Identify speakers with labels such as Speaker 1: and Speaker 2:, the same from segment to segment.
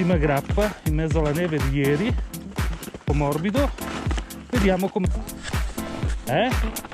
Speaker 1: cima grappa in mezzo alla neve di ieri, un po' morbido. Vediamo come... Eh?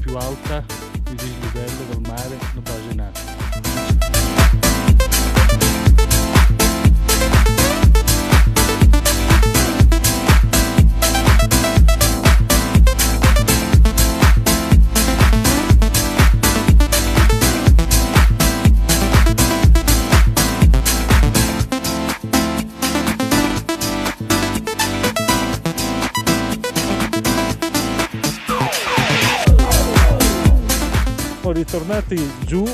Speaker 1: Più alta il dislivello del mare no Bagenate. Poi ritornati giù,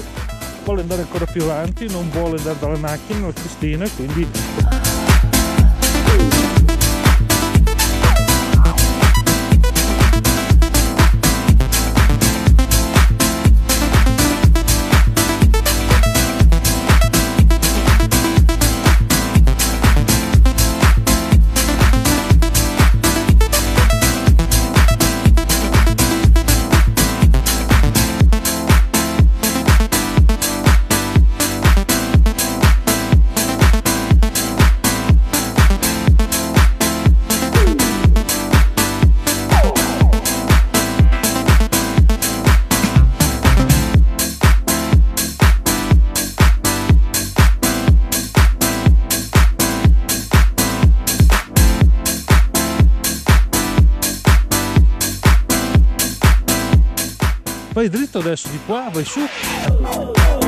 Speaker 1: vuole andare ancora più avanti, non vuole andare dalla macchina, la Cristina, quindi vai dritto adesso di qua, vai su.